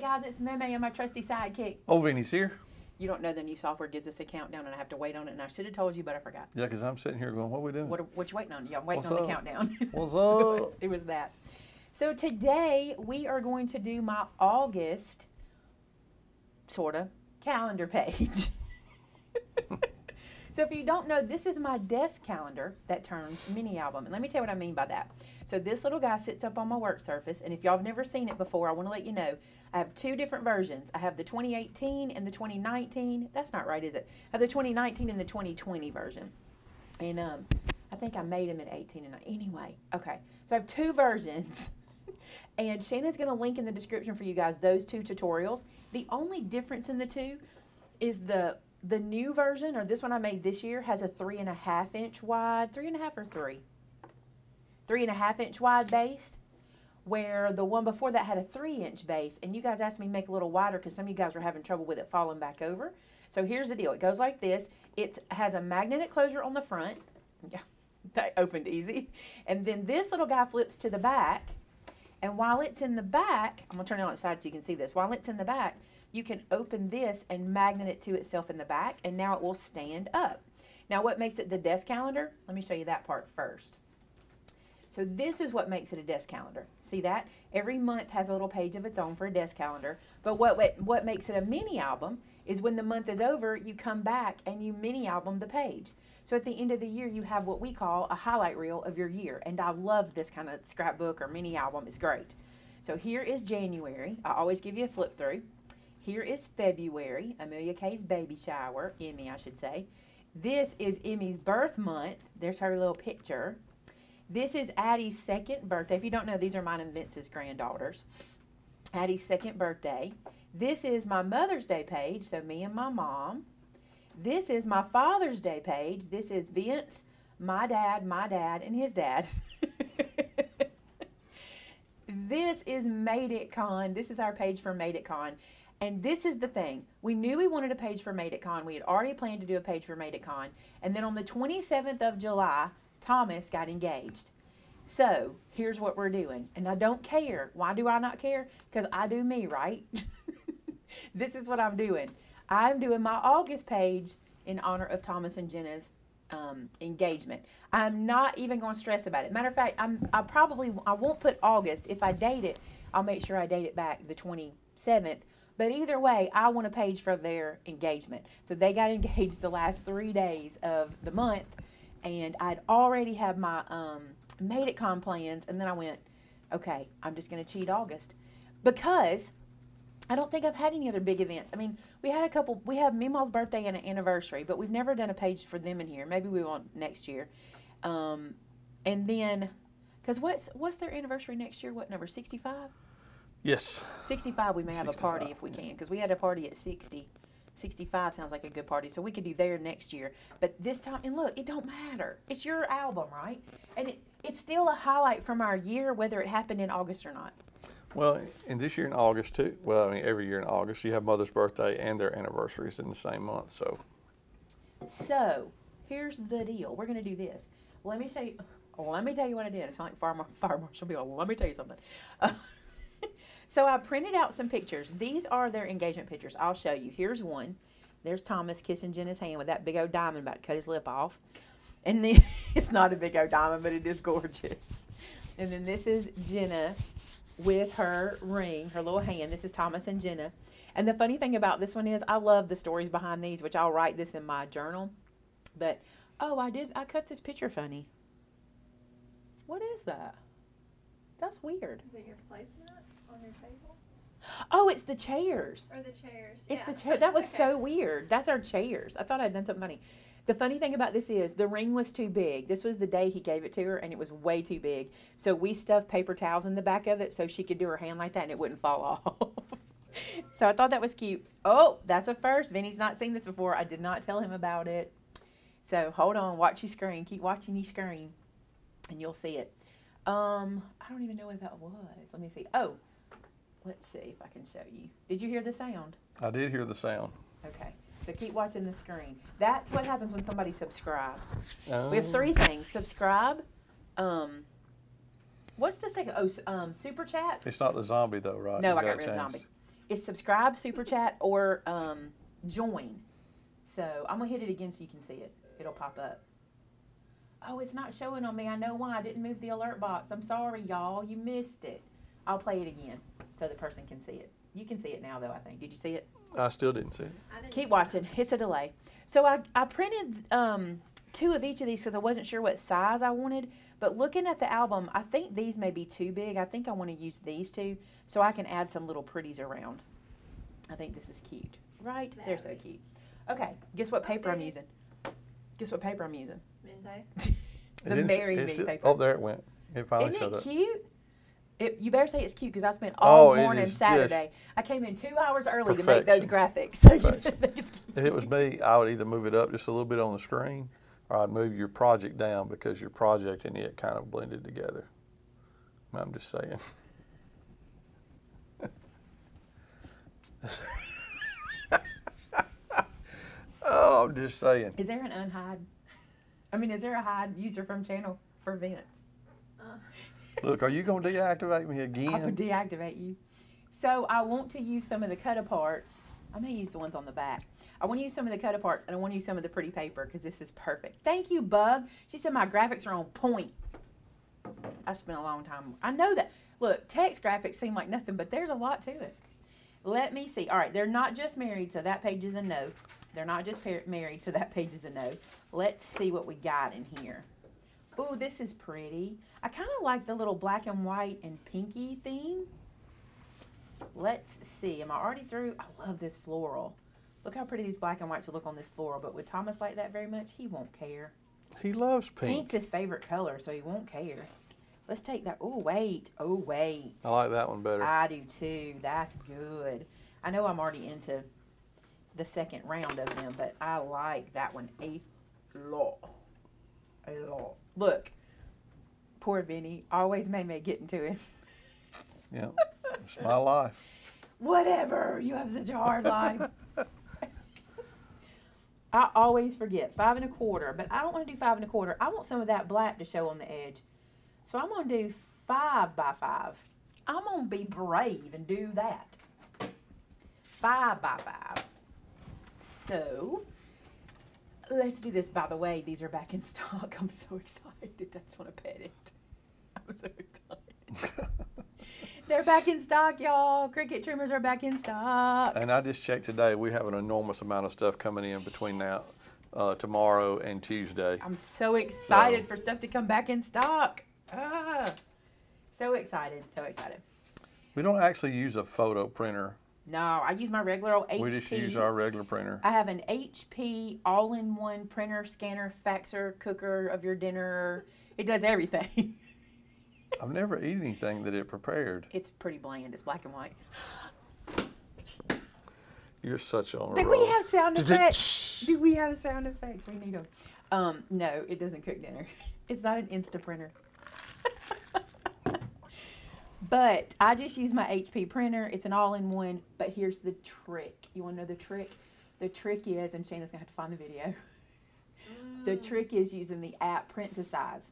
guys, it's Meme and my trusty sidekick. Oh, Vinny's here. You don't know the new software gives us a countdown, and I have to wait on it. And I should have told you, but I forgot. Yeah, because I'm sitting here going, what are we doing? What, what you waiting on? Yeah, I'm waiting What's on up? the countdown. What's it, was, up? it was that. So today we are going to do my August sort of calendar page. so if you don't know, this is my desk calendar that turns mini album. And let me tell you what I mean by that. So this little guy sits up on my work surface, and if y'all have never seen it before, I want to let you know. I have two different versions. I have the 2018 and the 2019. That's not right, is it? I have the 2019 and the 2020 version. And um, I think I made them in 18 and 19. Anyway, okay. So I have two versions. and Shannon's going to link in the description for you guys those two tutorials. The only difference in the two is the the new version, or this one I made this year, has a three and a half inch wide, three and a half or three? Three and a half inch wide base, where the one before that had a three inch base. And you guys asked me to make a little wider because some of you guys were having trouble with it falling back over. So here's the deal it goes like this it has a magnetic closure on the front. Yeah, that opened easy. And then this little guy flips to the back. And while it's in the back, I'm to turn it on its side so you can see this. While it's in the back, you can open this and magnet it to itself in the back, and now it will stand up. Now, what makes it the desk calendar? Let me show you that part first. So this is what makes it a desk calendar. See that? Every month has a little page of its own for a desk calendar. But what what, what makes it a mini album is when the month is over, you come back and you mini album the page. So at the end of the year, you have what we call a highlight reel of your year. And I love this kind of scrapbook or mini album. It's great. So here is January. I always give you a flip through. Here is February, Amelia K's baby shower, Emmy, I should say. This is Emmy's birth month. There's her little picture. This is Addie's second birthday. If you don't know, these are mine and Vince's granddaughters. Addie's second birthday. This is my Mother's Day page, so me and my mom. This is my Father's Day page. This is Vince, my dad, my dad, and his dad. this is Made It Con. This is our page for Made It Con. And this is the thing. We knew we wanted a page for Made It Con. We had already planned to do a page for Made It Con. And then on the 27th of July, Thomas got engaged. So here's what we're doing. And I don't care. Why do I not care? Because I do me, right? this is what I'm doing. I'm doing my August page in honor of Thomas and Jenna's um, engagement. I'm not even going to stress about it. Matter of fact, I'm I probably I won't put August. If I date it, I'll make sure I date it back the 27th. But either way, I want a page for their engagement. So they got engaged the last three days of the month, and I'd already have my um, made it con plans, and then I went, okay, I'm just going to cheat August because I don't think I've had any other big events. I mean, we had a couple. We have Meemaw's birthday and an anniversary, but we've never done a page for them in here. Maybe we will next year. Um, and then, because what's what's their anniversary next year? What number? Sixty five. Yes. 65 we may have a party if we yeah. can because we had a party at 60 65 sounds like a good party so we could do there next year. But this time and look it don't matter. It's your album right? And it, it's still a highlight from our year whether it happened in august or not. Well, and this year in August too. Well, I mean, every year in August, you have Mother's birthday and their anniversaries in the same month. So, so here's the deal. We're going to do this. Let me show you let me tell you what i did. It's like fire, mar- fire marshal bill let me tell you something. Uh, so i printed out some pictures. These are their engagement pictures. I'll show you. Here's one. There's thomas kissing jenna's hand with that big old diamond about to cut his lip off. And then it's not a big old diamond but it is gorgeous. And then this is jenna with her ring her little hand. This is thomas and jenna. And the funny thing about this one is i love the stories behind these which i'll write this in my journal. But oh i did i cut this picture funny. What is that? That's weird. Is it your placemat on your table? oh it's the chairs. Or the chairs? it's yeah. the chair that was Okay. so weird. That's our chairs. I thought i'd done something funny. The funny thing about this is the ring was too big. This was the day he gave it to her and it was way too big. So we stuffed paper towels in the back of it so she could do her hand like that and it wouldn't fall off. So i thought that was cute. Oh that's a first. Vinny's not seen this before. I did not tell him about it. So hold on. Watch your screen. Keep watching your screen and you'll see it. Um i don't even know what that was. Let me see. Oh let's see if i can show you did you hear the sound I did hear the sound. Okay, so keep watching the screen. That's what happens when somebody subscribes. Um, We have three things: subscribe. Um, what's the second? Oh, um, super chat. It's not the zombie though, right? No, You I got rid of zombie. It's subscribe, super chat, or um, join. So I'm gonna hit it again so you can see it. It'll pop up. Oh, it's not showing on me. I know why. I didn't move the alert box. I'm sorry, y'all. You missed it. I'll play it again so the person can see it. You can see it now, though. I think. Did you see it? I still didn't see it. Didn't Keep see watching. It's a delay. So I, I printed um, two of each of these because I wasn't sure what size I wanted. But looking at the album, I think these may be too big. I think I want to use these two so I can add some little pretties around. I think this is cute. Right? They're so Very. cute. Okay. Guess what paper I'm using? Guess what paper I'm using? Midday. It the didn't- very big still- paper. Oh, there it went. It finally Isn't showed it up. cute? It, you better say it's cute because I spent all Oh, morning Saturday. I came in two hours early to make those graphics. So think it's cute. If it was me, I would either move it up just a little bit on the screen, or I'd move your project down because your project and it kind of blended together. I'm just saying. oh, I'm just saying. Is there an unhide? I mean, is there a hide user from channel for Vince? Uh, Look, are you going to deactivate me again? I again? would deactivate you. So I want to use some of the cut aparts. I may use the ones on the back. I want to use some of the cut aparts and I want to use some of the pretty paper because this is perfect. Thank you, Bug. She said my graphics are on point. I spent a long time. I know that. Look, text graphics seem like nothing, but there's a lot to it. Let me see. All right, they're not just married, so that page is a no. They're not just married, so that page is a no. Let's see what we got in here. Ooh, this is pretty. I kind of like the little black and white and pinky theme. Let's see. Am I already through? I love this floral. Look how pretty these black and whites would look on this floral. But would Thomas like that very much? He won't care. He loves pink. Pink's his favorite color, so he won't care. Let's take that. Oh, wait. Oh, wait. I like that one better. I do too. That's good. I know I'm already into the second round of them, but I like that one a lot. A lot. Look, poor Vinny always made me get into him. Yeah, it's my life. Whatever. You have such a hard life. I always forget five and a quarter, but I don't want to do five and a quarter. I want some of that black to show on the edge. So I'm going to do five by five. I'm going to be brave and do that. Five by five. So let's do this. By the way, these are back in stock. I'm so excited. That's when I pet it. I'm so excited. They're back in stock, y'all. Cricut trimmers are back in stock. And I just checked today. We have an enormous amount of stuff coming in between now, uh, tomorrow, and Tuesday. I'm so excited for stuff to come back in stock. Ah, so excited, so excited. We don't actually use a photo printer. No, I use my regular old HP. We just use our regular printer. I have an HP all-in-one printer, scanner, faxer, cooker of your dinner. It does everything. I've never eaten anything that it prepared. it's pretty bland. It's black and white. You're such on a Do we have sound effects? Do we have sound effects? We need them. Um, no, it doesn't cook dinner. It's not an Insta printer. But I just use my HP printer. It's an all-in-one. But here's the trick. You want to know the trick? The trick is, and Shayna's gonna have to find the video. The trick is using the app Print to Size.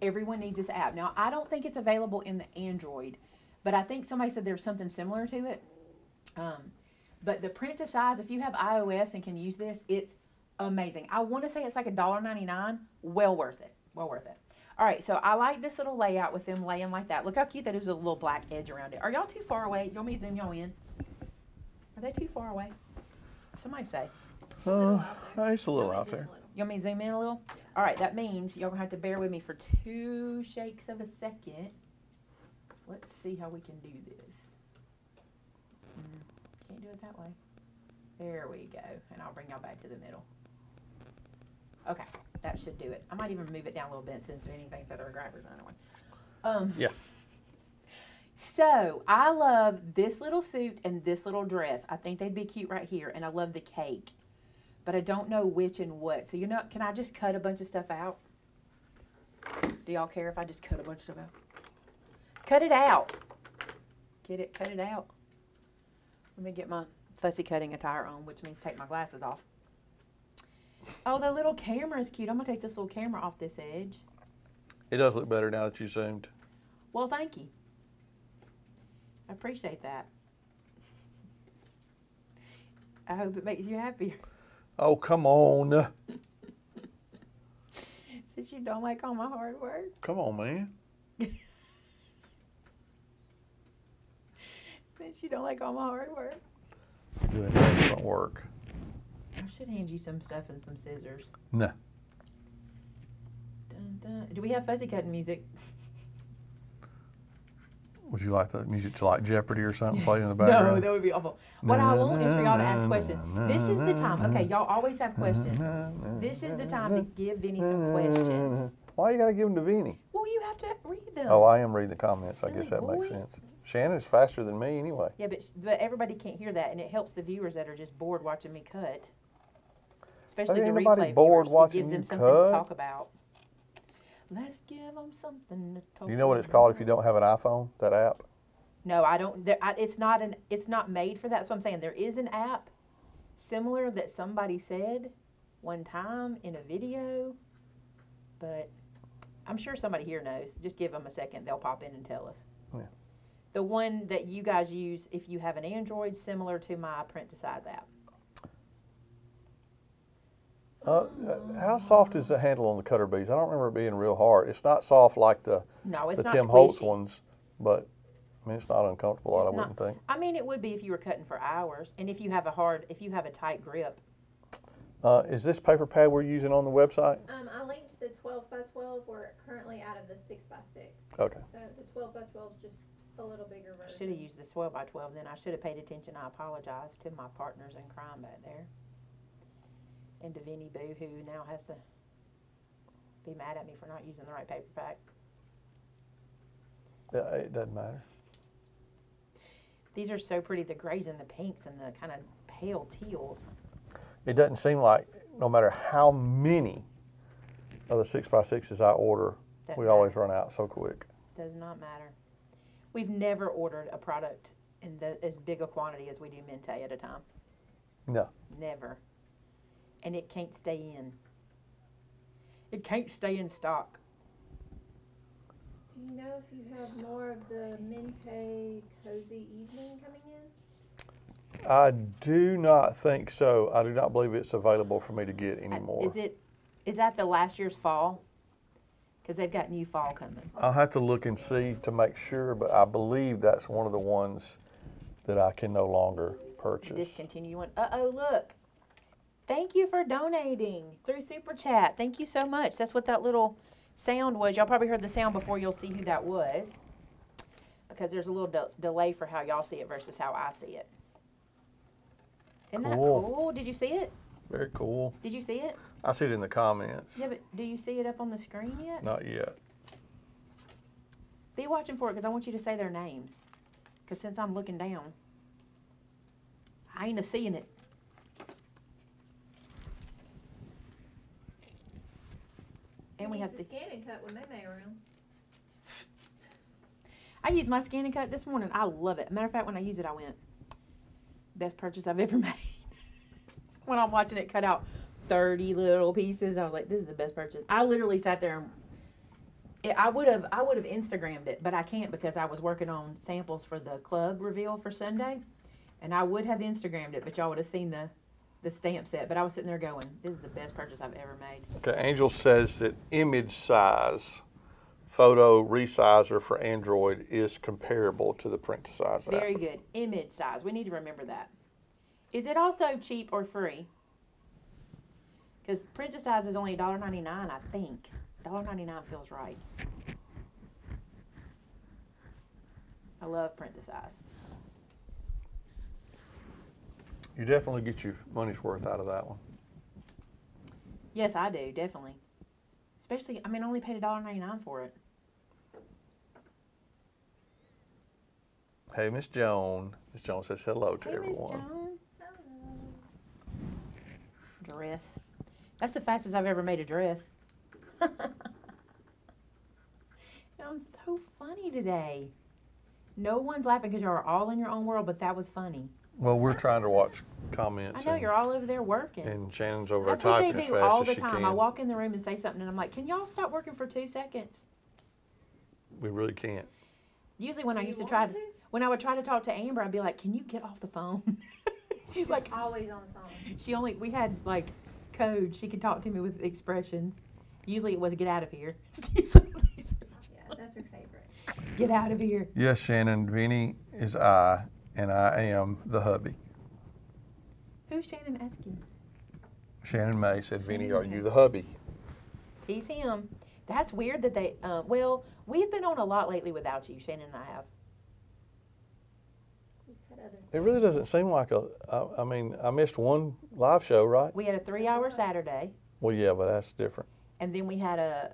Everyone needs this app. Now, I don't think it's available in the Android, but I think somebody said there's something similar to it. Um, but the Print to Size, if you have iOS and can use this, it's amazing. I want to say it's like a dollar ninety nine. Well worth it. Well worth it. All right, so I like this little layout with them laying like that. Look how cute that is with a little black edge around it. Are y'all too far away? You want me to zoom y'all in? Are they too far away? Somebody say. Uh, it's a little out there. You want me to zoom in a little? All right, that means y'all gonna have to bear with me for two shakes of a second. Let's see how we can do this. Mm, can't do it that way. There we go. And I'll bring y'all back to the middle. Okay, that should do it. I might even move it down a little bit since Vinny thinks that our driver's another one. Um, Yeah. So I love this little suit and this little dress. I think they'd be cute right here, and I love the cake, but I don't know which and what. So you know, can I just cut a bunch of stuff out? Do y'all care if I just cut a bunch of stuff out? Cut it out. Get it? Cut it out. Let me get my fussy cutting attire on, which means take my glasses off. Oh, the little camera is cute. I'm gonna take this little camera off this edge. It does look better now that you zoomed. Well, thank you. I appreciate that. I hope it makes you happier. Oh, come on. Since you don't like all my hard work. Come on, man. Since you don't like all my hard work. Doing excellent work. I should hand you some stuff and some scissors. No. Dun, dun. Do we have fuzzy cutting music? Would you like the music to like Jeopardy or something playing in the background? No, that would be awful. What I want is for y'all to ask questions. This is the time. Okay, y'all always have questions. This is the time to give Vinny some questions. Why you gotta give them to Vinny? Well, you have to read them. Oh, I am reading the comments. I guess Silly that makes boy. sense. Shannon's faster than me anyway. Yeah, but but everybody can't hear that, and it helps the viewers that are just bored watching me cut. Especially the replay bored viewers. watching gives them something cut. to talk about. Let's give them something to talk. Do you know what it's called if you don't have an iPhone? That app? No, I don't. There, I, it's not an. It's not made for that. So I'm saying there is an app similar that somebody said one time in a video, but I'm sure somebody here knows. Just give them a second; they'll pop in and tell us. Yeah. The one that you guys use if you have an Android, similar to my print to size app. Uh, how soft is the handle on the cutter bees? I don't remember it being real hard. It's not soft like the, No, it's the not Tim Holtz ones, but I mean it's not uncomfortable. I It's wouldn't think. I mean, it would be if you were cutting for hours, and if you have a hard, if you have a tight grip. Uh, is this paper pad we're using on the website? Um, I linked the twelve by twelve, we're currently out of the six by six. Okay. So the twelve by twelve is just a little bigger I should have used the 12 by 12 then. I should have paid attention. I apologize to my partners in crime back there. And Vinny Boo, who now has to be mad at me for not using the right paper pack. Yeah, it doesn't matter. These are so pretty the grays and the pinks and the kind of pale teals. It doesn't seem like no matter how many of the six by sixes I order, Doesn't we always run out so quick. Does not matter. We've never ordered a product in the, as big a quantity as we do Mente at a time. No. Never. And it can't stay in. It can't stay in stock. Do you know if you have more of the Mente Cozy Evening coming in? I do not think so. I do not believe it's available for me to get Uh, anymore. Is it, is that the last year's fall? Because they've got new fall coming. I'll have to look and see to make sure, but I believe that's one of the ones that I can no longer purchase. Discontinue one. Uh oh, look. Thank you for donating through Super Chat. Thank you so much. That's what that little sound was. Y'all probably heard the sound before you'll see who that was. Because there's a little de- delay for how y'all see it versus how I see it. Isn't that Cool. cool? Did you see it? Very cool. Did you see it? I see it in the comments. Yeah, but do you see it up on the screen yet? Not yet. Be watching for it because I want you to say their names. Because since I'm looking down, I ain't a seeing it. And we have needs to. a scan and cut when they may around. I used my scan and cut this morning. I love it. Matter of fact, when I used it, I went, best purchase I've ever made. when I'm watching it cut out 30 little pieces, I was like, this is the best purchase. I literally sat there and it, I would have I would have Instagrammed it, but I can't because I was working on samples for the club reveal for Sunday, and I would have Instagrammed it, but y'all would have seen the the stamp set. But I was sitting there going, "This is the best purchase I've ever made." Okay, Angel says that image size photo resizer for Android is comparable to the print to size app. Very good. Image size. We need to remember that. Is it also cheap or free? Because print to size is only $1.99, I think. $1.99 feels right. I love print to size. You definitely get your money's worth out of that one. Yes, I do, definitely. Especially, I mean, I only paid $1.99 for it. Hey, Miss Joan. Miss Joan says hello to Hey, Miss everyone. Joan. Hello. Dress. That's the fastest I've ever made a dress. I'm so funny today. No one's laughing because you're all in your own world, but that was funny. Well, we're trying to watch comments. I know and, you're all over there working. and Shannon's over That's there what they typing as do fast all as the she time. can. I walk in the room and say something, and I'm like, "Can y'all stop working for two seconds?" we really can't. Usually, when I Do you used to try to, to? when I would try to talk to Amber, I'd be like, "Can you get off the phone?" She's like, always on the phone. she only, we had like code. She could talk to me with expressions. Usually it was get out of here. Oh, yeah, that's her favorite. get out of here. Yes, Shannon, Vinny is I, and I am the hubby. Who's Shannon asking? Shannon May said, Vinny, are May. you the hubby? He's him. That's weird that they, uh, well, we've been on a lot lately without you. Shannon and I have. He's had other. It really doesn't seem like a, I, I mean, I missed one live show, right? We had a three hour Saturday, Well, yeah, but that's different. and then we had a,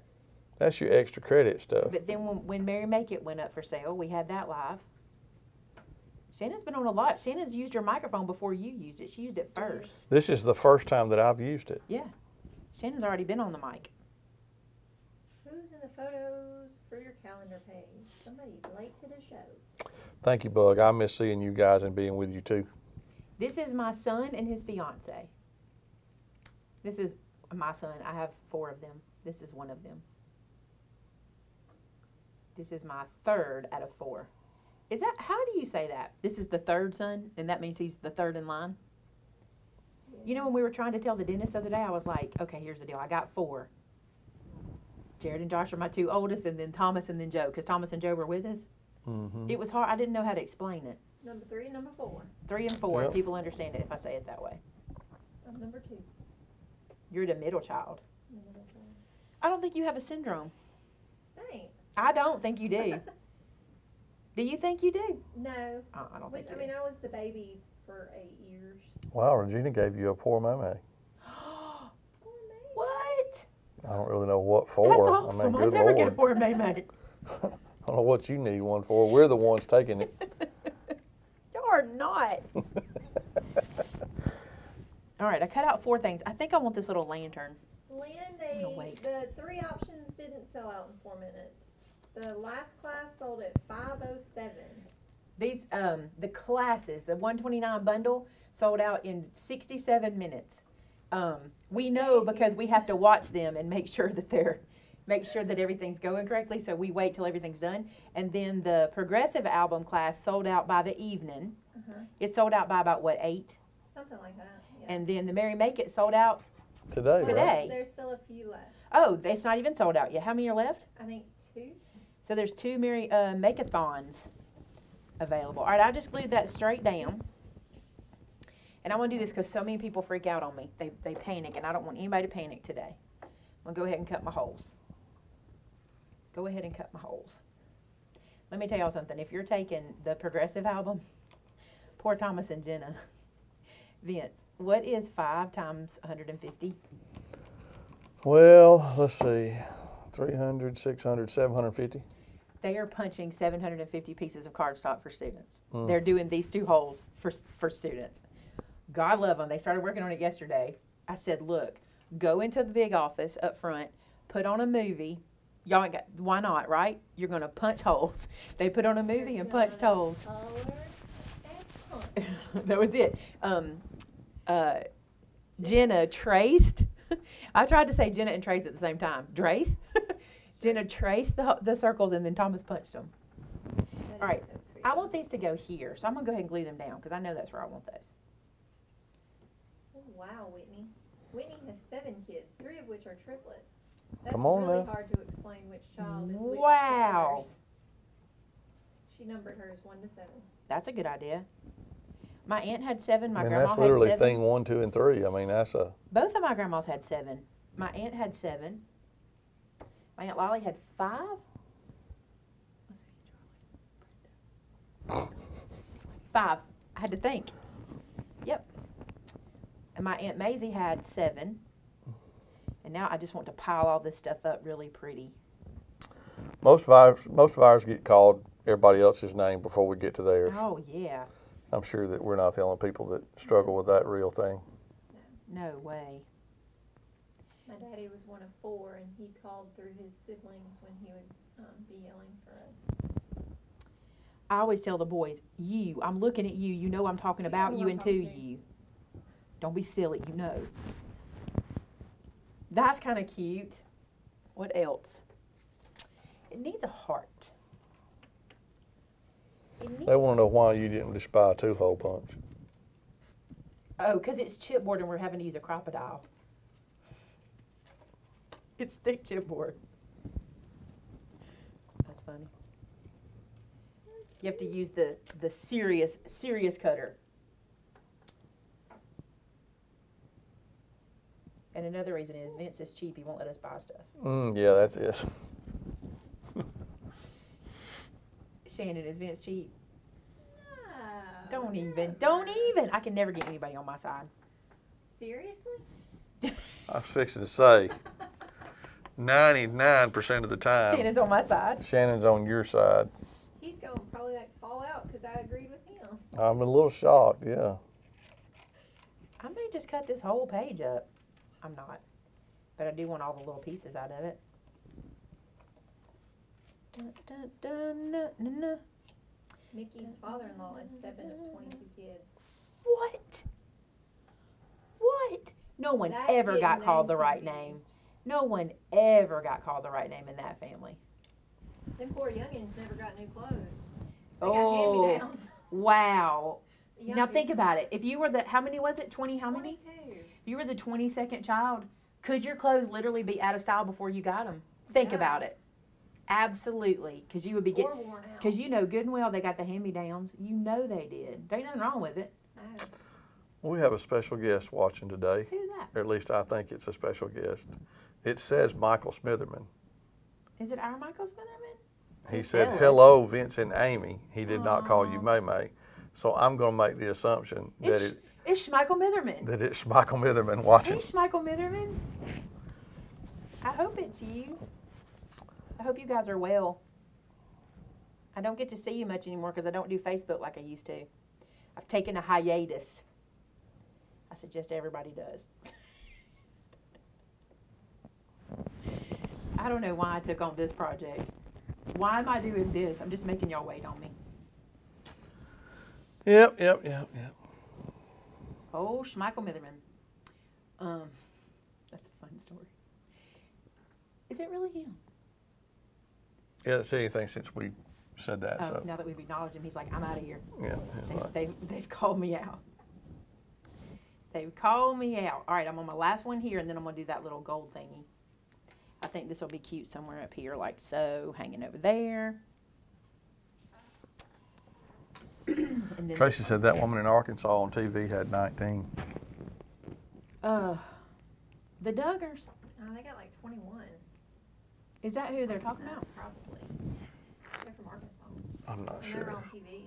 That's your extra credit stuff. but then when, when Mary Make It went up for sale, we had that live. Shannon's been on a lot. Shannon's used your microphone before you used it. She used it first. This is the first time that I've used it. Yeah. Shannon's already been on the mic. Who's in the photos for your calendar page? Somebody's late to the show. Thank you, Bug. I miss seeing you guys and being with you too. This is my son and his fiance. This is my son. I have four of them. This is one of them. This is my third out of four. Is that how do you say that? This is the third son, and that means he's the third in line. You know, when we were trying to tell the dentist the other day, I was like, okay, here's the deal. I got four. Jared and Josh are my two oldest, and then Thomas and then Joe, because Thomas and Joe were with us. Mm-hmm. It was hard. I didn't know how to explain it. Number three, and number four. Three and four, Yep. people understand it if I say it that way. I'm number two. You're the middle child. I'm middle child. I don't think you have a syndrome. Thanks. I don't think you do. do you think you do? No. Uh, I don't Which, think I you mean, I was the baby for eight years. Wow, Regina gave you a poor meme. I do. What? don't really know what for. That's I awesome. mean, I never Lord. get a poor May May. I don't know what you need one for. We're the ones taking it. you are not. All right, I cut out four things. I think I want this little lantern. Lynn, they, wait. the three options didn't sell out in four minutes. The last class sold at five oh seven. These um the classes, the 129 bundle sold out in 67 minutes. Um, we know because we have to watch them and make sure that they're make sure that everything's going correctly. So we wait till everything's done. And then the progressive album class sold out by the evening. Uh-huh. It sold out by about what eight? Something like that, yeah. And then the Mary Make It sold out. Today, right? Today. There's still a few left. Oh, it's not even sold out yet. How many are left? I think two. So there's two Mary uh, Make-a-thons available. All right, I just glued that straight down. And I want to do this because so many people freak out on me. They, they panic, and I don't want anybody to panic today. I'm going to go ahead and cut my holes. Go ahead and cut my holes. Let me tell y'all something. If you're taking the Progressive album, poor Thomas and Jenna. Vince, what is 5 times 150? Well, let's see. 300, 600, 750. They are punching 750 pieces of cardstock for students. Mm. They're doing these two holes for, for students. God love them. They started working on it yesterday. I said, look, go into the big office up front, put on a movie. Y'all ain't got, why not, right? You're going to punch holes. They put on a movie and punched holes. Color and punch. that was it. Um, uh, Jenna traced. I tried to say Jenna and Trace at the same time. Trace. Jenna traced the, the circles and then Thomas punched them. That All right. so. I want these to go here, so I'm gonna go ahead and glue them down because I know that's where I want those. Oh, Wow, Whitney. Whitney has seven kids, three of which are triplets. That's Come on really now. hard to explain which child is which. Wow. others. She numbered hers one to seven. That's a good idea. My aunt had seven. My and grandma that's literally had seven. thing one, two, and three. I mean, that's a. Both of my grandmas had seven. My aunt had seven. My aunt Lolly had five. Let's see, Charlie. Five. I had to think. Yep. And my aunt Maisie had seven. And now I just want to pile all this stuff up really pretty. Most of ours, most of ours get called everybody else's name before we get to theirs. Oh yeah. I'm sure that we're not the only people that struggle with that real thing. No way. My daddy was one of four, and he called through his siblings when he would um, be yelling for us. I always tell the boys, you, I'm looking at you, you know I'm talking about who you and to you. Don't be silly, you know. That's kind of cute. What else? It needs a heart. Needs, They want to know why you didn't just buy a two-hole punch. Oh, because it's chipboard and we're having to use a crocodile. It's thick chipboard. That's funny. You have to use the the serious serious cutter. And another reason is Vince is cheap. He won't let us buy stuff. Mm, yeah, that's it. Shannon is Vince cheap. No, Don't even. Don't even. I can never get anybody on my side. Seriously? I was fixing to say, 99% of the time, Shannon's on my side. Shannon's on your side. He's going to probably like fall out because I agreed with him. I'm a little shocked, yeah. I may just cut this whole page up. I'm not. But I do want all the little pieces out of it. Dun, dun, dun, na, na, na. Mickey's father-in-law is seven of 22 kids. What? What? No one That ever got called the right confused. name. No one ever got called the right name in that family. Them poor youngins never got new clothes. They Oh. got hand-me-downs. Wow. The Now think about it. If you were the, how many was it? 20, how many? 22. If you were the 22nd child, could your clothes literally be out of style before you got them? Think Yeah. about it. Absolutely. Because you would be getting, Or worn out. because you know good and well they got the hand me downs. You know they did. There ain't nothing wrong with it. No. We have a special guest watching today. Who's that? Or at least I think it's a special guest. It says Michael Smitherman. Is it our Michael Smitherman? He said, Ellen. hello, Vince and Amy. He did not call you. May May. So I'm going to make the assumption that, It's, it, it's Schmeichel Mitherman. that it's Michael Mitherman watching. Hey, Schmeichel Mitherman. I hope it's you. I hope you guys are well. I don't get to see you much anymore because I don't do Facebook like I used to. I've taken a hiatus. I suggest everybody does. I don't know why I took on this project. Why am I doing this? I'm just making y'all wait on me. Yep, yep, yep, yep. Oh, Schmeichel Mitherman. Um, that's a fun story. Is it really him? He hasn't said anything since we said that. Oh, so, now that we've acknowledged him, he's like, I'm out of here. yeah. They, like- they, they've called me out. They've called me out. All right, I'm on my last one here, and then I'm going to do that little gold thingy. I think this will be cute somewhere up here, like so, hanging over there. and then, Tracy said that woman in Arkansas on TV had 19. uh, the Duggars. Oh, they got like 21. Is that who they're talking No, about? Probably. They're from Arkansas. I'm not And they're sure. on TV.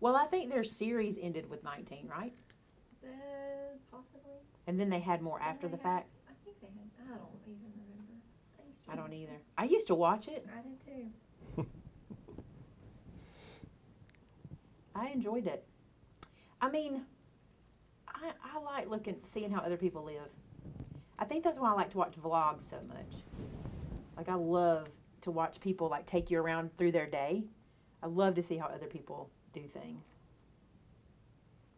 Well, I think their series ended with 19, right? Uh, possibly. And then they had more after the fact. I think they had. I don't even remember. used to I don't watch either. it. I used to watch it. I did too. I enjoyed it. I mean, I, I like looking, seeing how other people live. I think that's why I like to watch vlogs so much. Like I love to watch people like take you around through their day. I love to see how other people do things.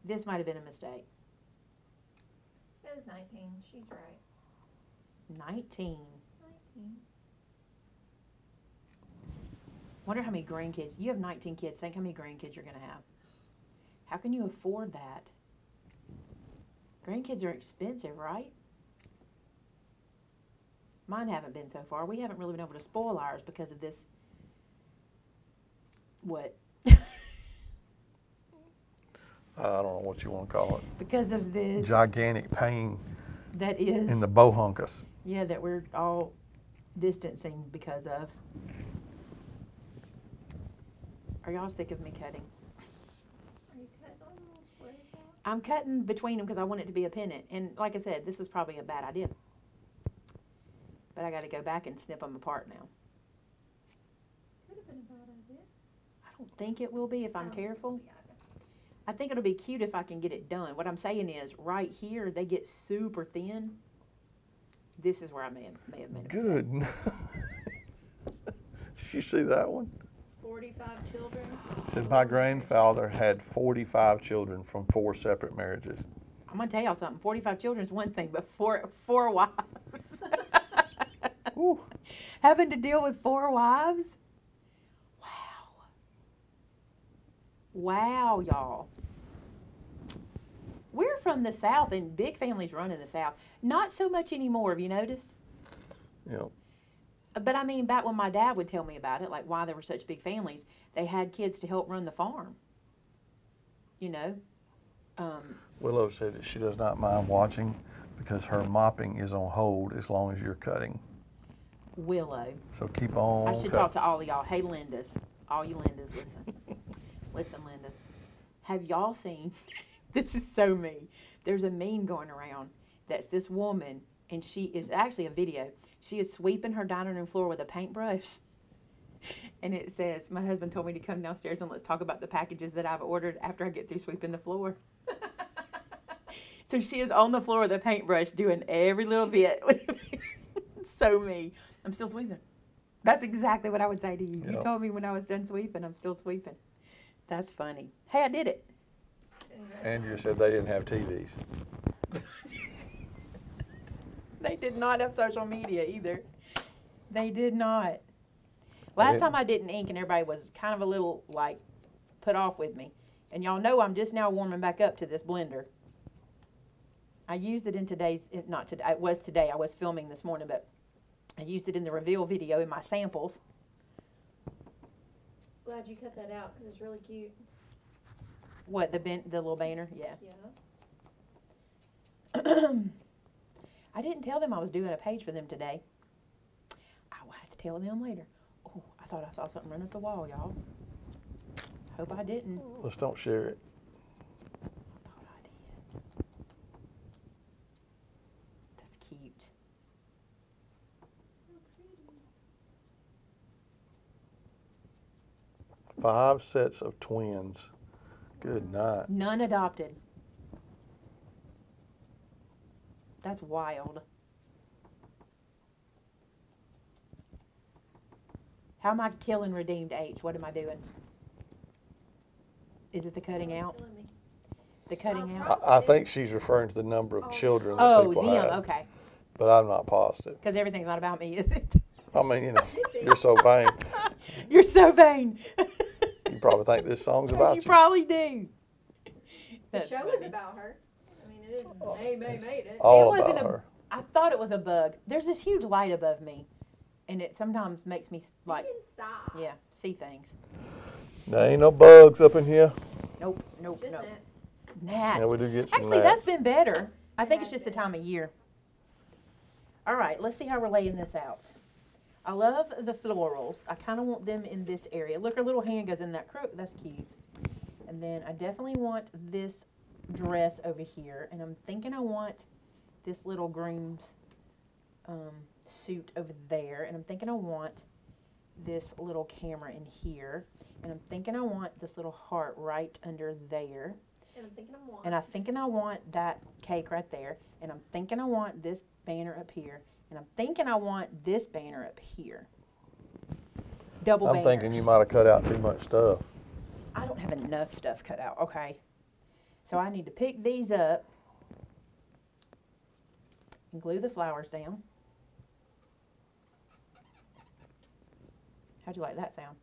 This might have been a mistake. It was 19. She's right. 19. 19. Wonder how many grandkids. You have 19 kids. Think how many grandkids you're going to have. How can you afford that? Grandkids are expensive, right? Mine haven't been so far. We haven't really been able to spoil ours because of this. What? I don't know what you want to call it. because of this. Gigantic pain that is. in the bohunkus. Yeah, that we're all distancing because of. Are y'all sick of me cutting? Are you cutting on those squares out? I'm cutting between them because I want it to be a pennant. And like I said, this was probably a bad idea. But I got to go back and snip them apart now. Could have been a bad idea. I don't think it will be if I'm careful. think it'll be I think it'll be cute if I can get it done. What I'm saying is, right here, they get super thin. This is where I may have, may have made a. Good. Did you see that one? 45 children. Said my grandfather had 45 children from four separate marriages. I'm gonna tell y'all something. Forty-five children is one thing, but four four wives. Having to deal with four wives. Wow. Wow, y'all. We're from the South, and big families run in the South. Not so much anymore. Have you noticed? Know, But I mean, back when my dad would tell me about it, like why there were such big families, they had kids to help run the farm. You know, um, Willow said that she does not mind watching because her mopping is on hold as long as you're cutting. Willow. So keep on I should cutting. talk to all of y'all. Hey, Lindas. All you Lindas, listen. listen, Lindas. Have y'all seen? this is so me. There's a meme going around that's this woman, and she is actually a video. She is sweeping her dining room floor with a paintbrush. And it says, My husband told me to come downstairs and let's talk about the packages that I've ordered after I get through sweeping the floor. so she is on the floor with a paintbrush doing every little bit. so me. I'm still sweeping. That's exactly what I would say to you. You told me when I was done sweeping, I'm still sweeping. That's funny. Hey, I did it. Andrea said they didn't have TVs. They did not have social media either. They did not. Last didn't. time I didn't ink and everybody was kind of a little like put off with me. And y'all know I'm just now warming back up to this blender. I used it in today's not today it was today. I was filming this morning, but I used it in the reveal video in my samples. Glad you cut that out because it's really cute. What the ben, the little banner? Yeah. Yeah. I didn't tell them I was doing a page for them today. I will have to tell them later. Oh, I thought I saw something run up the wall, y'all. Hope I didn't. Let's don't share it. I thought I did. That's cute. Five sets of twins. Good night. None adopted. That's wild. How am I killing redeemed H? What am I doing? Is it the cutting out? The cutting out? I, I think she's referring to the number of children that Oh, people them. have, Okay. but I'm not positive. Because everything's not about me, is it? I mean, you know, you're so vain. You're so vain. You probably think this song's about you you. probably do. The show funny. is about her. I mean, it is. They, they made it. All It wasn't about a- her. I thought it was a bug. There's this huge light above me, and it sometimes makes me like, inside. yeah, see things. There ain't no bugs up in here. Nope, nope, Just nope. gnats. Gnats. Yeah, we do get some Actually, that's been better. I think it's has just the time of year. All right, let's see how we're laying this out. I love the florals. I kind of want them in this area. Look, her little hand goes in that crook. That's cute. And then I definitely want this dress over here. And I'm thinking I want this little groom's um, suit over there. And I'm thinking I want this little camera in here. And I'm thinking I want this little heart right under there. And I'm thinking of one. And I'm thinking I want that cake right there. And I'm thinking I want this banner up here. And I'm thinking I want this banner up here. Double I'm banners. thinking you might have cut out too much stuff. I don't have enough stuff cut out. Okay. So I need to pick these up and glue the flowers down. How'd you like that sound?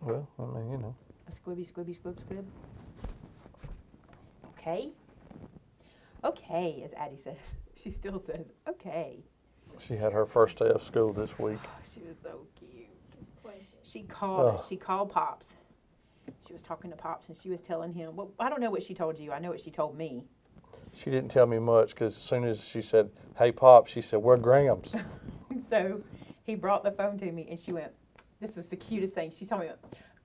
Well, I mean, you know. A squibby, squibby, squib, squib. Okay. Okay, as Addie says. She still says, okay. She had her first day of school this oh, week. She was so cute. She called. Ugh. She called Pops. She was talking to Pops, and she was telling him. Well, I don't know what she told you. I know what she told me. She didn't tell me much because as soon as she said, "Hey, Pops," she said, "We're Graham's?" so he brought the phone to me, and she went. This was the cutest thing. She told me,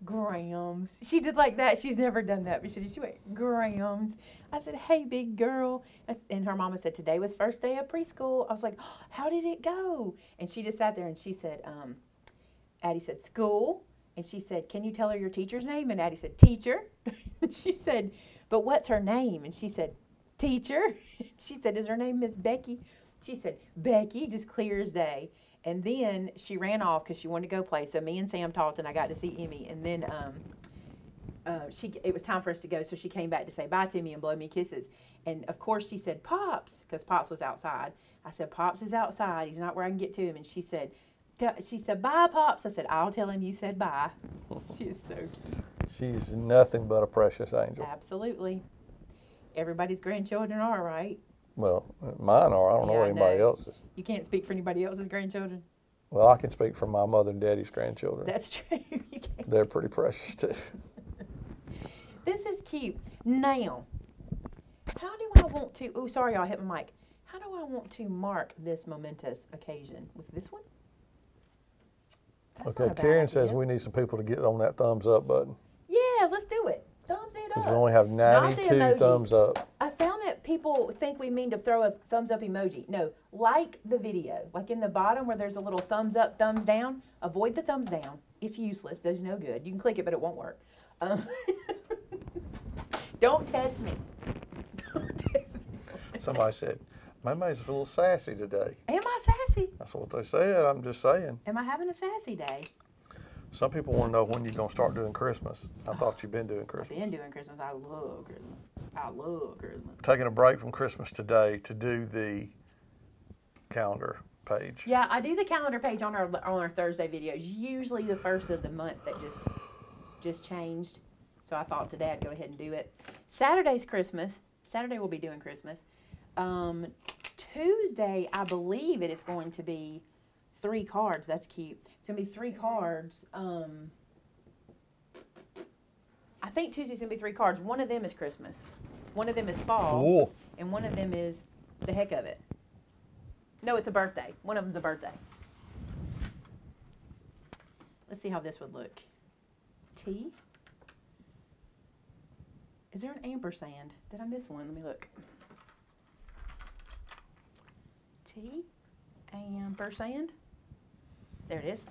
Grams. She did like that. She's never done that, but she did. She went Grams. I said, "Hey, big girl," and her mama said, "Today was first day of preschool." I was like, "How did it go?" And she just sat there and she said, um, "Addie said school." And she said, Can you tell her your teacher's name? And Addie said, Teacher. She said, But what's her name? And she said, Teacher. she said, Is her name Miss Becky? She said, Becky, just clear as day. And then she ran off because she wanted to go play. So me and Sam talked, and I got to see Emmy. And then um, uh, she it was time for us to go, so she came back to say bye to me and blow me kisses. And of course, she said, "Pops," because Pops was outside. I said, "Pops is outside. He's not where I can get to him." And she said, "She said bye, Pops." I said, "I'll tell him you said bye." she is so cute. She's nothing but a precious angel. Absolutely. Everybody's grandchildren are, right? Well, mine are. I don't know Yeah, what I anybody know. else's. You can't speak for anybody else's grandchildren. Well, I can speak for my mother and daddy's grandchildren. That's true. They're pretty precious too. This is cute. Now, how do I want to? Oh, sorry, I hit my mic. How do I want to mark this momentous occasion with this one? That's Okay, Karen says we need some people to get on that thumbs up button Yeah, let's do it. Thumbs it because we only have 92 thumbs up. I found people think we mean to throw a thumbs up emoji. No, like the video. Like in the bottom where there's a little thumbs up, thumbs down. Avoid the thumbs down. It's useless. There's no good. You can click it, but it won't work. Um, don't test me. Don't test me. Somebody said, Maymay's a little sassy today. Am I sassy? That's what they said. I'm just saying. Am I having a sassy day? Some people want to know when you're going to start doing Christmas. I thought you've been doing I've Christmas. been doing Christmas. I love Christmas. I love Christmas. Taking a break from Christmas today to do the calendar page. Yeah, I do the calendar page on our on our Thursday videos. Usually the first of the month that just just changed. So I thought today I'd go ahead and do it. Saturday's Christmas. Saturday we'll be doing Christmas. Um, Tuesday, I believe it is going to be three cards. That's cute. It's gonna be three cards. Um, I think Tuesday's gonna be three cards. One of them is Christmas. One of them is fall Cool. and one of them is the heck of it. No, it's a birthday. One of them's a birthday. Let's see how this would look. T. Is there an ampersand? Did I miss one? Let me look. T. Ampersand. There it is.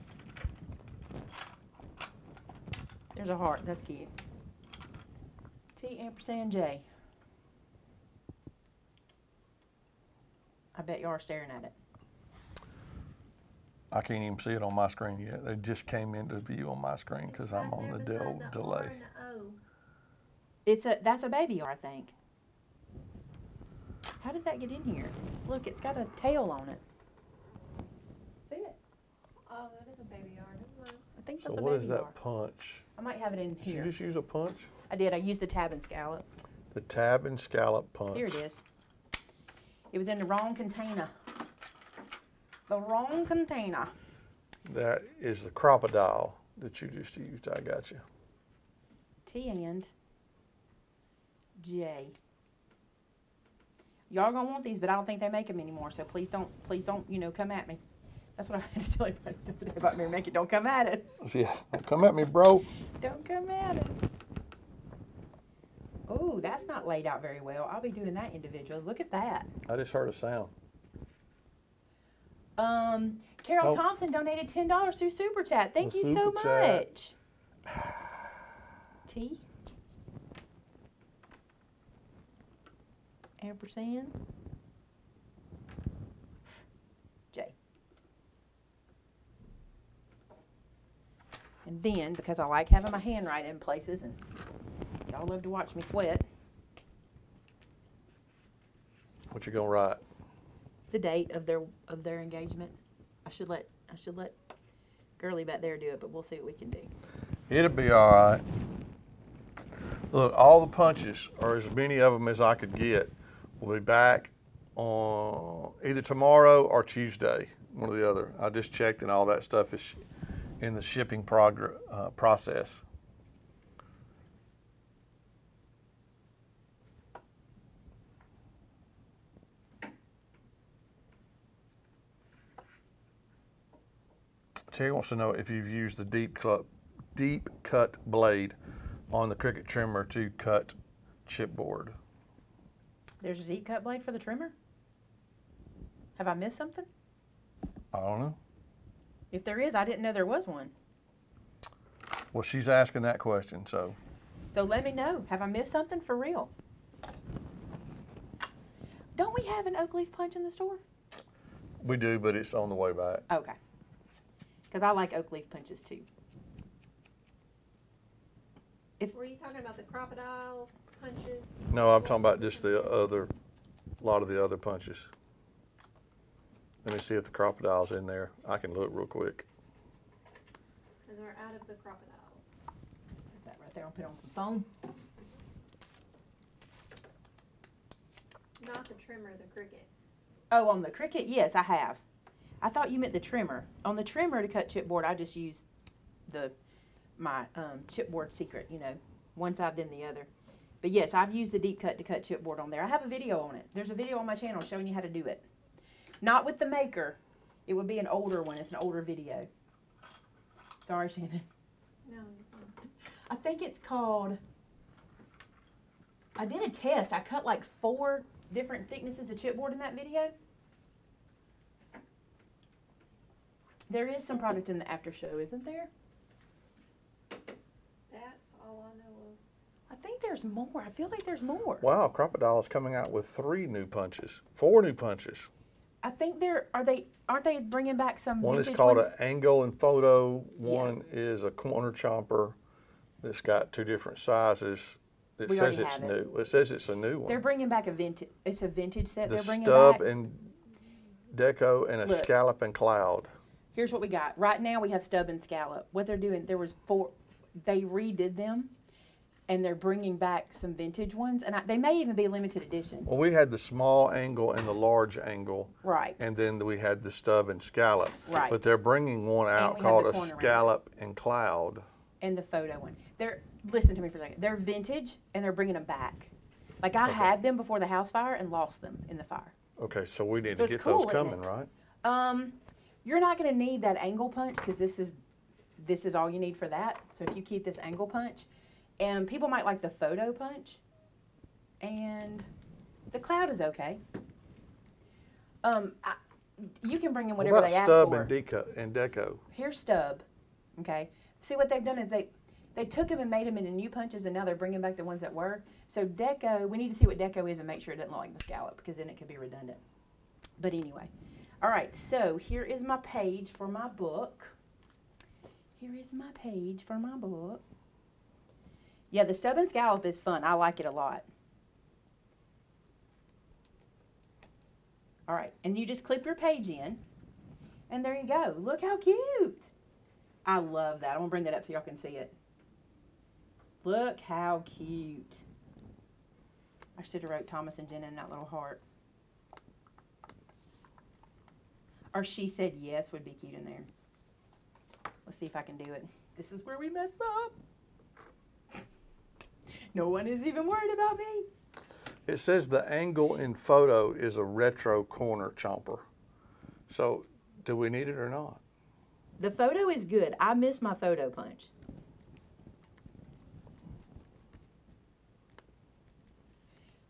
There's a heart. That's cute. T ampersand J. I bet you are staring at it. I can't even see it on my screen yet. They just came into view on my screen because I'm on the Right there del- the delay. R and the O. It's a that's a baby R, I think. How did that get in here? Look, it's got a tail on it. See it? Oh, that is a baby R. Never mind. I think So that's a what baby is that R. punch? I might have it in here. Did you just use a punch? I did. I used the tab and scallop. The tab and scallop punch. Here it is. It was in the wrong container. The wrong container. That is the Crop-A-Dile that you just used. I got you. T and J. Y'all gonna want these, but I don't think they make them anymore. So please don't, please don't, you know, come at me. That's what I had to tell everybody the other day about Mary Make It. Don't come at us. Yeah, don't come at me, bro. Don't come at us. Oh, that's not laid out very well. I'll be doing that individually. Look at that. I just heard a sound. Um, Carol Oh. Thompson donated ten dollars through Super Chat. Thank The you so Chat. much. T. Ampersand. J. And then, because I like having my handwriting in places, and y'all love to watch me sweat, What you gonna write? the date of their of their engagement. I should let I should let Girly back there do it, but we'll see what we can do. It'll be all right. Look, all the punches, or as many of them as I could get, will be back on either tomorrow or Tuesday, one or the other. I just checked, and all that stuff is in the shipping uh, process. Terry wants to know if you've used the deep cut, deep cut blade on the Cricut trimmer to cut chipboard. There's a deep cut blade for the trimmer. Have I missed something? I don't know. If there is, I didn't know there was one. Well, she's asking that question, so So let me know. Have I missed something for real? Don't we have an oak leaf punch in the store? we do, but it's on the way back. Okay. Because I like oak leaf punches too. If, Were you talking about the Crop-A-Dile punches? No, I'm talking about just the other, a lot of the other punches. Let me see if the Crop-A-Dile's in there. I can look real quick. Because we're out of the Crop-A-Diles. Put that right there. I'll put it on some foam. Not the trimmer, the Cricut. Oh, on the Cricut, yes, I have. I thought you meant the trimmer. On the trimmer to cut chipboard, I just use the my um, chipboard secret. You know, one side then the other. But yes, I've used the deep cut to cut chipboard on there. I have a video on it. There's a video on my channel showing you how to do it. Not with the maker. It would be an older one. It's an older video. Sorry, Shannon. No. I think it's called. I did a test. I cut like four different thicknesses of chipboard in that video. There is some product in the after show, isn't there? That's all I know of. I think there's more. I feel like there's more. Wow, Crop-A-Dile is coming out with three new punches, four new punches. I think they're are they aren't they bringing back some One is called ones? an angle and photo. One is a corner chomper that's got two different sizes. It We says it's have it. new. It says it's a new one. They're bringing back a vintage. It's a vintage set. The they're bringing stub back. and deco and a Look. scallop and cloud. Here's what we got. Right now we have stub and scallop. What they're doing, there was four. They redid them, and they're bringing back some vintage ones, and I, they may even be limited edition. Well, we had the small angle and the large angle, Right. and then we had the stub and scallop. Right. But they're bringing one out called a corner round. scallop and cloud. and the photo one. They're listen to me for a second. They're vintage and they're bringing them back. Like I Okay. had them before the house fire and lost them in the fire. Okay, so we need So to get cool, those coming, right? Um, you're not going to need that angle punch because this is this is all you need for that. So if you keep this angle punch, and people might like the photo punch, and the cloud is okay. Um, I, you can bring in What whatever about they ask stub for. and deco and deco? here's stub okay? See what they've done is they they took them and made them into new punches and now they're bringing back the ones that were. So deco we need to see what deco is and make sure it doesn't look like the scallop because then it could be redundant. But anyway. All right so here is my page for my book. Here is my page for my book yeah the stub and scallop is fun i like it a lot all right and you just clip your page in and there you go. Look how cute. I love that. I'm to bring that up so y'all can see it. Look how cute. I should have wrote Thomas and Jenna in that little heart. Or she said yes would be cute in there. Let's see if I can do it. This is where we mess up. No one is even worried about me. It says the angle in photo is a retro corner chomper. So, do we need it or not? The photo is good. I miss my photo punch.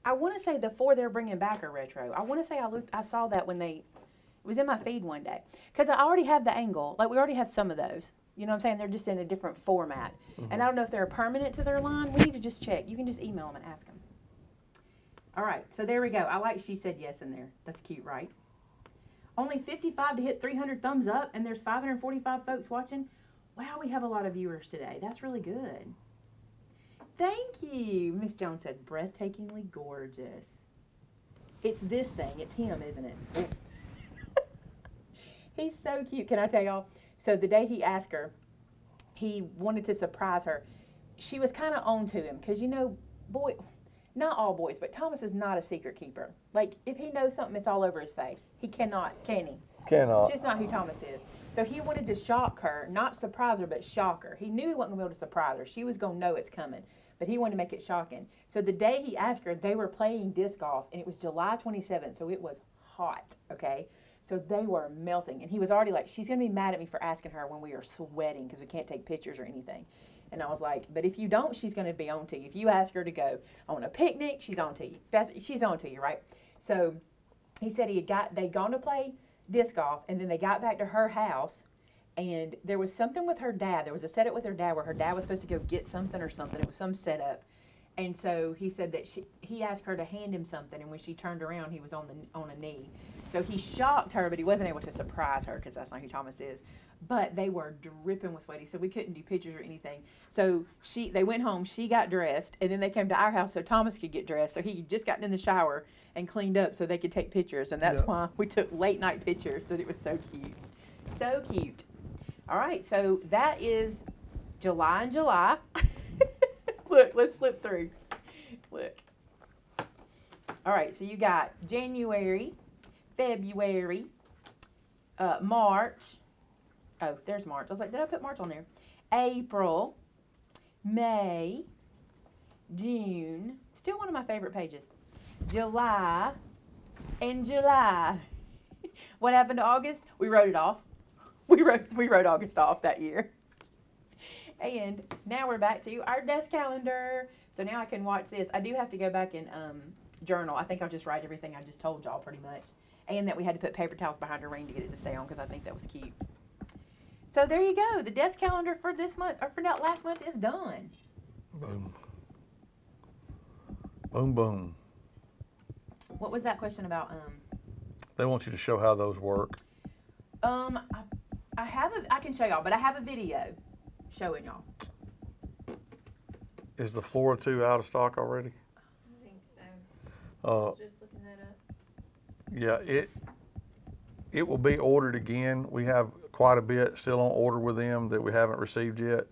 I want to say the four they're bringing back are retro. I want to say I looked, I saw that when they, it was in my feed one day. Because I already have the angle. Like we already have some of those. You know what I'm saying? They're just in a different format. And mm-hmm. I don't know if they're permanent to their line. We need to just check. You can just email them and ask them. All right, so there we go. I like she said yes in there. That's cute, right? Only 55 to hit 300 thumbs up, and there's 545 folks watching. Wow, we have a lot of viewers today. That's really good. Thank you. Miss Jones said, breathtakingly gorgeous. It's this thing. It's him, isn't it? He's so cute. Can I tell y'all? So the day he asked her, he wanted to surprise her. She was kind of on to him because you know, boy, not all boys, but Thomas is not a secret keeper. Like if he knows something, it's all over his face. He cannot, can he? Cannot. It's just not who Thomas is. So he wanted to shock her, not surprise her, but shock her. He knew he wasn't gonna be able to surprise her. She was gonna know it's coming, but he wanted to make it shocking. So the day he asked her, they were playing disc golf, and it was July 27th, so it was hot. Okay. So they were melting, and he was already like, "She's gonna be mad at me for asking her when we are sweating because we can't take pictures or anything." And I was like, "But if you don't, she's gonna be on to you. If you ask her to go on a picnic, she's on to you. She's on to you, right?" So he said he had got they'd gone to play disc golf and then they got back to her house and there was something with her dad there was a setup with her dad where her dad was supposed to go get something or something it was some setup and so he said that she, he asked her to hand him something and when she turned around he was on the on a knee. So he shocked her but he wasn't able to surprise her because that's not who thomas is. But they were dripping with sweat. He said we couldn't do pictures or anything. So she they went home she got dressed and then they came to our house so thomas could get dressed. So he just gotten in the shower and cleaned up so they could take pictures and that's Yeah. why we took late night pictures that it was so cute. So cute. All right so that is july and july look let's flip through look All right, so you got January, February, uh, March. Oh, there's March. I was like, did I put March on there? April, May, June. Still one of my favorite pages. July, and July. what happened to August? We wrote it off. We wrote we wrote August off that year. And now we're back to our desk calendar. So now I can watch this. I do have to go back and um, journal. I think I'll just write everything I just told y'all pretty much. And that we had to put paper towels behind her ring to get it to stay on because I think that was cute. So there you go. The desk calendar for this month or for that last month is done. Boom. Boom, boom. What was that question about? Um, They want you to show how those work. um, I, I have a. I can show y'all, but I have a video showing y'all. Is the Flora 2 out of stock already? I think so. Uh, Just looking that up. yeah, it it will be ordered again. We have quite a bit still on order with them that we haven't received yet.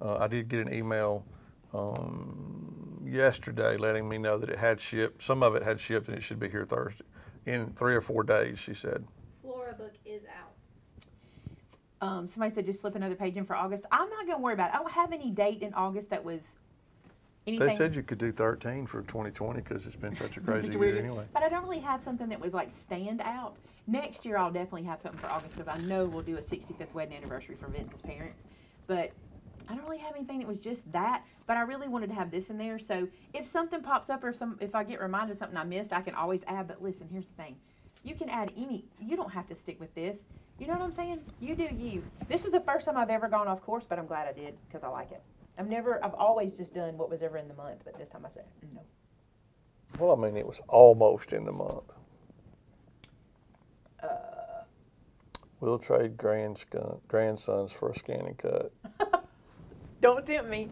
Uh, I did get an email um, yesterday letting me know that it had shipped. Some of it had shipped and it should be here Thursday in three or four days. She said. Flora book is out. Um, somebody said just slip another page in for August. I'm not gonna worry about it. I don't have any date in August that was anything. They said you could do 13 for 2020 because it's been such a crazy year anyway. But I don't really have something that was like stand out. Next year I'll definitely have something for August because I know we'll do a 65th wedding anniversary for Vince's parents. But I don't really have anything that was just that. But I really wanted to have this in there. So if something pops up or if some if I get reminded of something I missed, I can always add. But listen, here's the thing. You can add any. You don't have to stick with this. You know what I'm saying? You do you. This is the first time I've ever gone off course, but I'm glad I did because I like it. I've never. I've always just done what was ever in the month, but this time I said no. Well, I mean, it was almost in the month. Uh, We'll trade grandson, grandsons for a ScanNCut. Don't tempt me.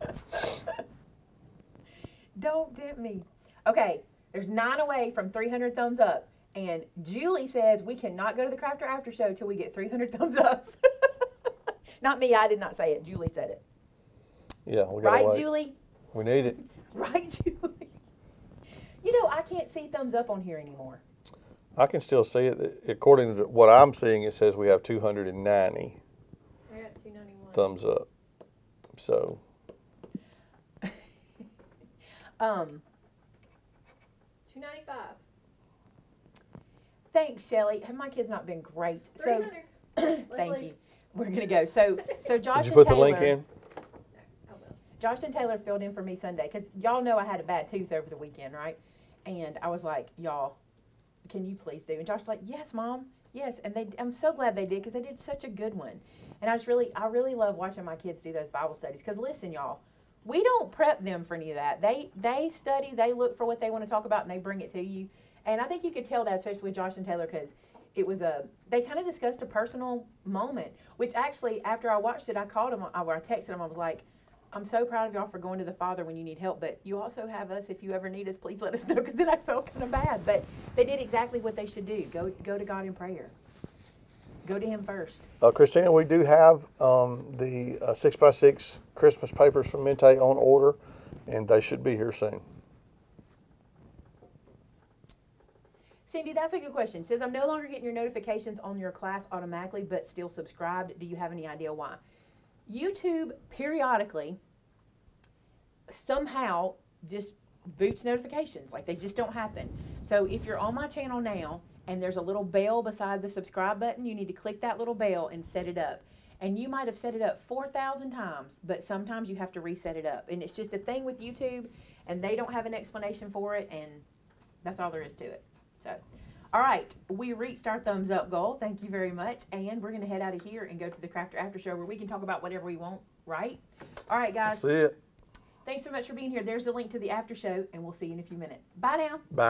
Don't tempt me. Okay, there's nine away from 300 thumbs up. And Julie says we cannot go to the Crafter After Show till we get 300 thumbs up. not me, I did not say it. Julie said it. Yeah, we got Right, wait. Julie? We need it. Right, Julie? You know, I can't see thumbs up on here anymore. I can still see it. According to what I'm seeing, it says we have 290 I got 291. thumbs up. So, Um, thanks, Shelly. Have my kids not been great? So, 300. Let's thank you. We're gonna go. So, so Josh did you and put the link in? No, I will. Josh and Taylor filled in for me Sunday because y'all know I had a bad tooth over the weekend, right? And I was like, y'all, can you please do? And Josh's like, yes, mom, yes. And they, I'm so glad they did because they did such a good one. And I was really, I really love watching my kids do those Bible studies because listen, y'all, we don't prep them for any of that. They, they study, they look for what they want to talk about, and they bring it to you. And I think you could tell that, especially with Josh and Taylor, because it was a they kind of discussed a personal moment which actually after i watched it i called him I- i texted him i was like i'm so proud of y'all for going to the father when you need help but you also have us if you ever need us please let us know because then i felt kind of bad. But they did exactly what they should do go go to god in prayer. Go to him first. Uh, Christina, we do have um, the uh, six by six Christmas papers from Mintay on order, and they should be here soon. Cindy that's a good question She says i'm no longer getting your notifications on your class automatically but still subscribed do you have any idea why youtube periodically somehow just boots notifications. Like they just don't happen. So if you're on my channel now and there's a little bell beside the subscribe button, you need to click that little bell and set it up. And you might have set it up 4,000 times, but sometimes you have to reset it up. And it's just a thing with YouTube, and they don't have an explanation for it, and that's all there is to it. So, all right, we reached our thumbs up goal. Thank you very much. And we're going to head out of here and go to the Crafter After Show where we can talk about whatever we want, right? All right, guys. That's it. Thanks so much for being here. There's the link to the after show, and we'll see you in a few minutes. Bye now. Bye.